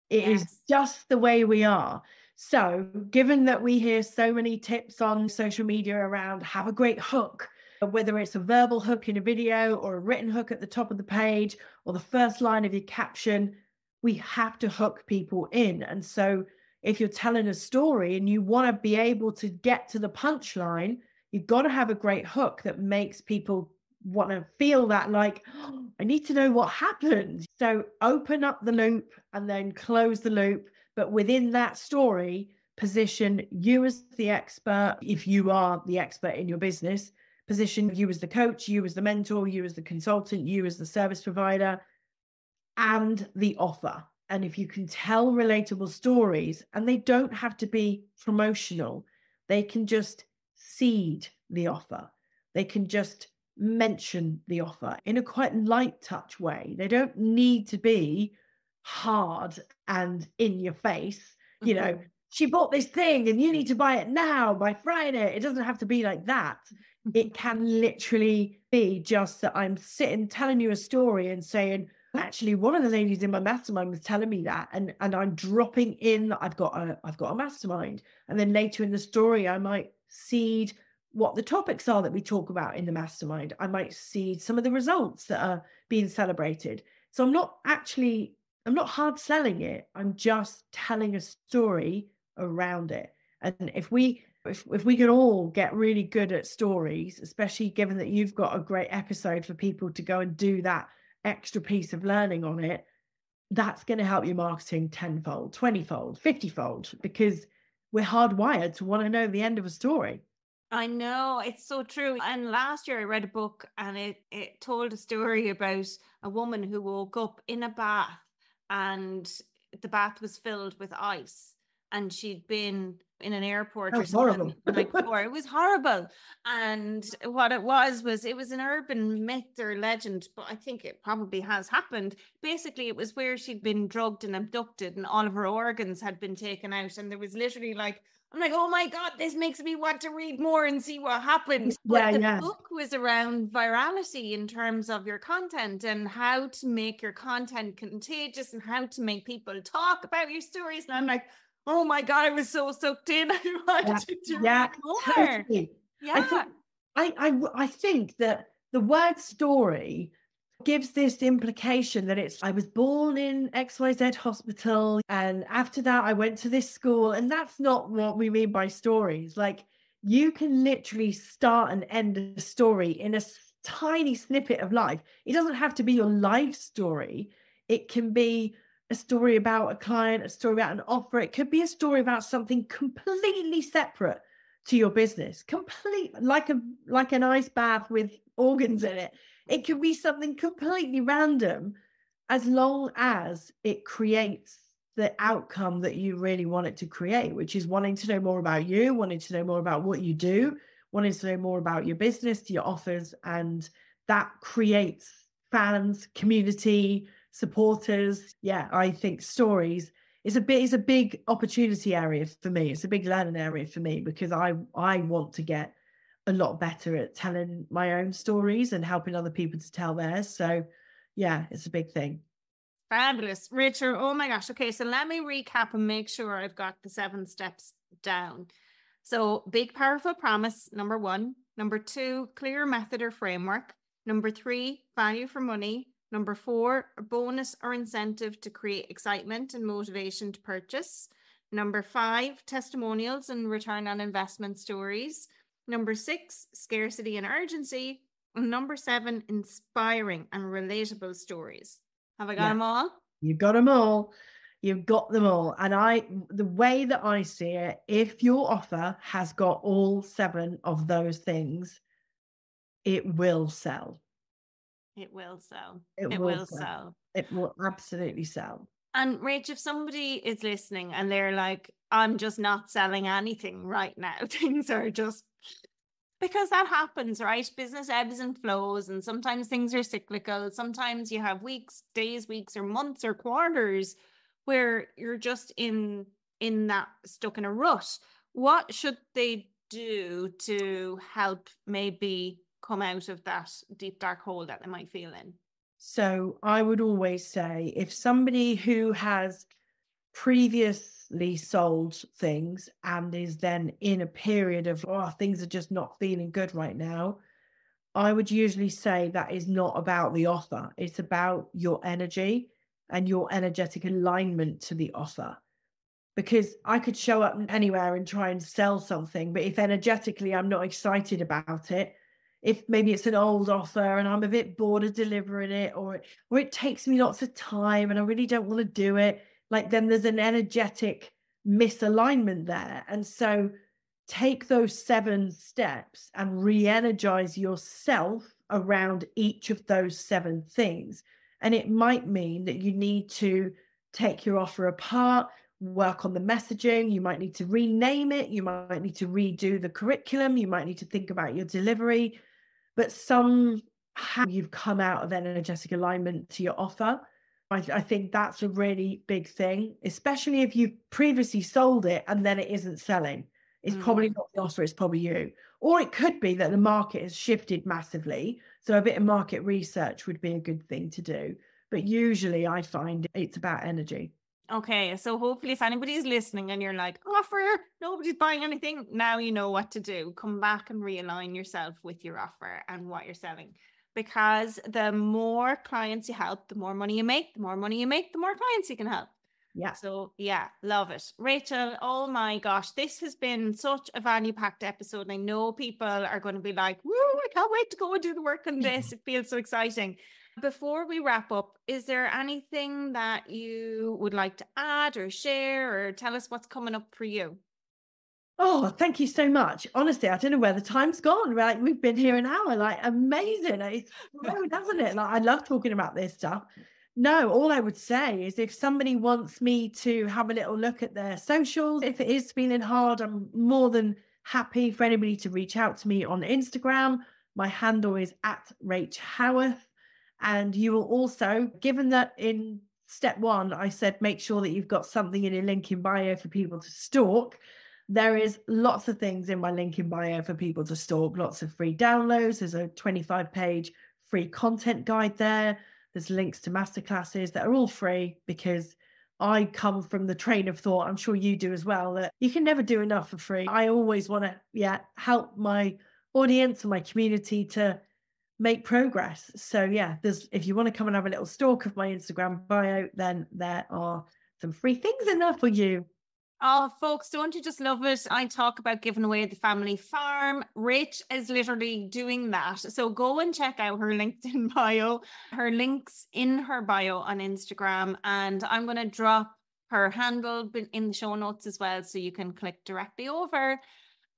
It yes. is just the way we are. So, given that we hear so many tips on social media around have a great hook, whether it's a verbal hook in a video or a written hook at the top of the page or the first line of your caption, we have to hook people in. And so, if you're telling a story and you want to be able to get to the punchline, you've got to have a great hook that makes people want to feel that like oh, I need to know what happened. So open up the loop and then close the loop. But within that story, position you as the expert, if you are the expert in your business, position you as the coach, you as the mentor, you as the consultant, you as the service provider, and the offer. And if you can tell relatable stories, and they don't have to be promotional, they can just seed the offer. They can just mention the offer in a quite light touch way. They don't need to be hard and in your face. Mm-hmm. You know, mm-hmm. she bought this thing and you need to buy it now by Friday. It doesn't have to be like that. it [laughs] can literally be just that I'm sitting telling you a story and saying, actually one of the ladies in my mastermind was telling me that and and i'm dropping in that i've got a i've got a mastermind and then later in the story i might seed what the topics are that we talk about in the mastermind i might seed some of the results that are being celebrated so i'm not actually i'm not hard selling it i'm just telling a story around it and if we if, if we could all get really good at stories, especially given that you've got a great episode for people to go and do that extra piece of learning on it, that's going to help your marketing tenfold, 20 fold, 50 fold, because we're hardwired to want to know the end of a story. I know it's so true. And last year I read a book and it, it told a story about a woman who woke up in a bath and the bath was filled with ice and she'd been in an airport or something like before. It was horrible. And what it was was it was an urban myth or legend, but I think it probably has happened. Basically, it was where she'd been drugged and abducted, and all of her organs had been taken out, and there was literally like. I'm like, oh my God, this makes me want to read more and see what happens. But yeah, the yeah. book was around virality in terms of your content and how to make your content contagious and how to make people talk about your stories. And I'm like, oh my god, I was so sucked in. [laughs] I wanted yeah, to yeah, more. Totally. Yeah. I think, I, I I think that the word story gives this implication that it's I was born in XYZ hospital and after that I went to this school and that's not what we mean by stories like you can literally start and end a story in a tiny snippet of life it doesn't have to be your life story it can be a story about a client, a story about an offer. It could be a story about something completely separate to your business, complete like a like an ice bath with organs in it. It could be something completely random, as long as it creates the outcome that you really want it to create, which is wanting to know more about you, wanting to know more about what you do, wanting to know more about your business, your offers, and that creates fans, community, supporters. Yeah, I think stories is a bit is a big opportunity area for me. It's a big learning area for me because I I want to get a lot better at telling my own stories and helping other people to tell theirs. So yeah, it's a big thing. Fabulous. Richard, oh my gosh. Okay, so let me recap and make sure I've got the seven steps down. So, big, powerful promise, number one. Number two, clear method or framework. Number three, value for money. Number four, a bonus or incentive to create excitement and motivation to purchase. Number five, testimonials and return on investment stories. Number six, scarcity and urgency. And number seven, inspiring and relatable stories. Have I got yeah. them all? You've got them all. You've got them all. And I, the way that I see it, if your offer has got all seven of those things, it will sell. It will sell. It, it will, will sell. sell. It will absolutely sell. And Rach, if somebody is listening and they're like, I'm just not selling anything right now, [laughs] things are just because that happens, right? Business ebbs and flows, and sometimes things are cyclical. Sometimes you have weeks, days, weeks, or months or quarters where you're just in in that stuck in a rut. What should they do to help maybe come out of that deep dark hole that they might feel in? So I would always say if somebody who has previously sold things and is then in a period of, oh, things are just not feeling good right now, I would usually say that is not about the offer. It's about your energy and your energetic alignment to the offer. Because I could show up anywhere and try and sell something, but if energetically I'm not excited about it, if maybe it's an old offer and I'm a bit bored of delivering it, or or it takes me lots of time and I really don't want to do it, like then there's an energetic misalignment there. And so take those seven steps and re-energize yourself around each of those seven things. And it might mean that you need to take your offer apart, work on the messaging. You might need to rename it. You might need to redo the curriculum. You might need to think about your delivery but somehow you've come out of energetic alignment to your offer. I, I think that's a really big thing, especially if you've previously sold it and then it isn't selling. It's mm. probably not the offer, it's probably you. Or it could be that the market has shifted massively. So a bit of market research would be a good thing to do. But usually I find it's about energy. Okay, so hopefully, if anybody's listening and you're like, offer, nobody's buying anything, now you know what to do. Come back and realign yourself with your offer and what you're selling. Because the more clients you help, the more money you make, the more money you make, the more clients you can help. Yeah. So yeah, love it. Rachael, oh my gosh, this has been such a value packed episode. And I know people are going to be like, woo, I can't wait to go and do the work on this. [laughs] it feels so exciting. Before we wrap up, is there anything that you would like to add or share or tell us what's coming up for you? Oh, thank you so much. Honestly, I don't know where the time's gone. Like we've been here an hour, like amazing. It's grown, hasn't it? Like I love talking about this stuff. No, all I would say is if somebody wants me to have a little look at their socials, if it is feeling hard, I'm more than happy for anybody to reach out to me on Instagram. My handle is at Rach Howarth. And you will also, given that in step one, I said make sure that you've got something in your link in bio for people to stalk. There is lots of things in my link in bio for people to stalk, lots of free downloads. There's a 25 page free content guide there. There's links to masterclasses that are all free because I come from the train of thought, I'm sure you do as well, that you can never do enough for free. I always want to, yeah, help my audience and my community to make progress. So yeah, there's if you want to come and have a little stalk of my Instagram bio, then there are some free things in there for you. Oh, folks, don't you just love it? I talk about giving away the family farm. Rach is literally doing that. So go and check out her [laughs] LinkedIn bio, her links in her bio on Instagram. And I'm going to drop her handle in the show notes as well. So you can click directly over.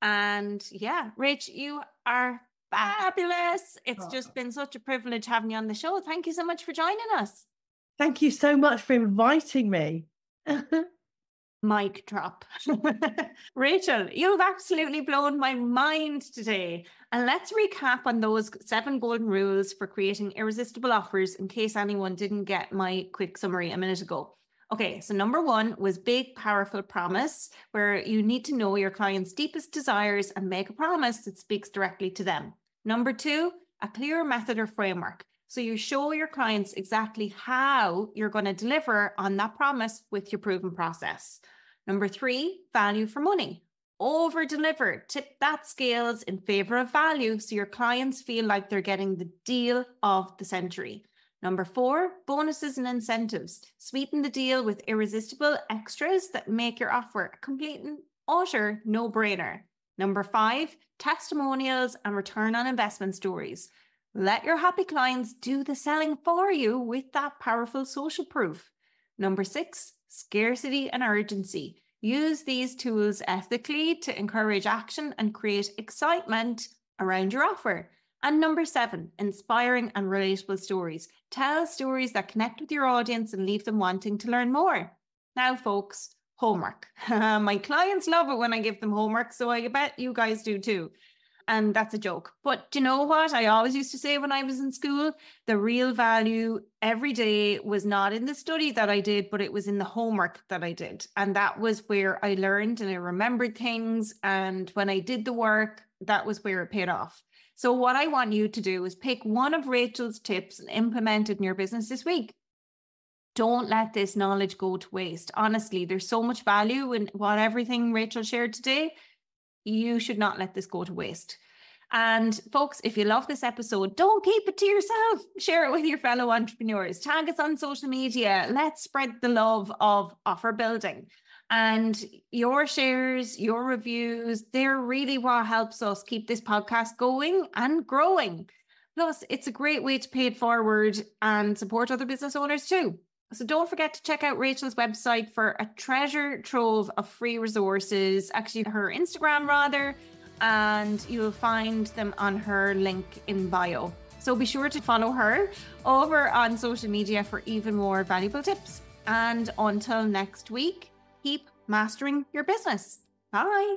And yeah, Rach, you are Ah, fabulous. It's oh. just been such a privilege having you on the show. Thank you so much for joining us. Thank you so much for inviting me. [laughs] Mic drop. [laughs] Rachael, you've absolutely blown my mind today. And let's recap on those seven golden rules for creating irresistible offers in case anyone didn't get my quick summary a minute ago. Okay, so number one was big, powerful promise, where you need to know your client's deepest desires and make a promise that speaks directly to them. Number two, a clear method or framework. So you show your clients exactly how you're going to deliver on that promise with your proven process. Number three, value for money. Over deliver, tip that scales in favor of value so your clients feel like they're getting the deal of the century. Number four, bonuses and incentives. Sweeten the deal with irresistible extras that make your offer a complete and utter no brainer. Number five, testimonials and return on investment stories. Let your happy clients do the selling for you with that powerful social proof. Number six, scarcity and urgency. Use these tools ethically to encourage action and create excitement around your offer. And number seven, inspiring and relatable stories. Tell stories that connect with your audience and leave them wanting to learn more. Now, folks, homework. [laughs] My clients love it when I give them homework, so I bet you guys do too. And that's a joke. But do you know what? I always used to say when I was in school the real value every day was not in the study that I did, but it was in the homework that I did. And that was where I learned and I remembered things. And when I did the work, that was where it paid off. So, what I want you to do is pick one of Rachael's tips and implement it in your business this week. Don't let this knowledge go to waste. Honestly, there's so much value in what everything Rachael shared today. You should not let this go to waste. And folks, if you love this episode, don't keep it to yourself. [laughs] Share it with your fellow entrepreneurs. Tag us on social media. Let's spread the love of offer building. And your shares, your reviews, they're really what helps us keep this podcast going and growing. Plus, it's a great way to pay it forward and support other business owners too. So don't forget to check out Rachael's website for a treasure trove of free resources, actually, her Instagram rather, and you'll find them on her link in bio. So be sure to follow her over on social media for even more valuable tips. And until next week, keep mastering your business. Bye.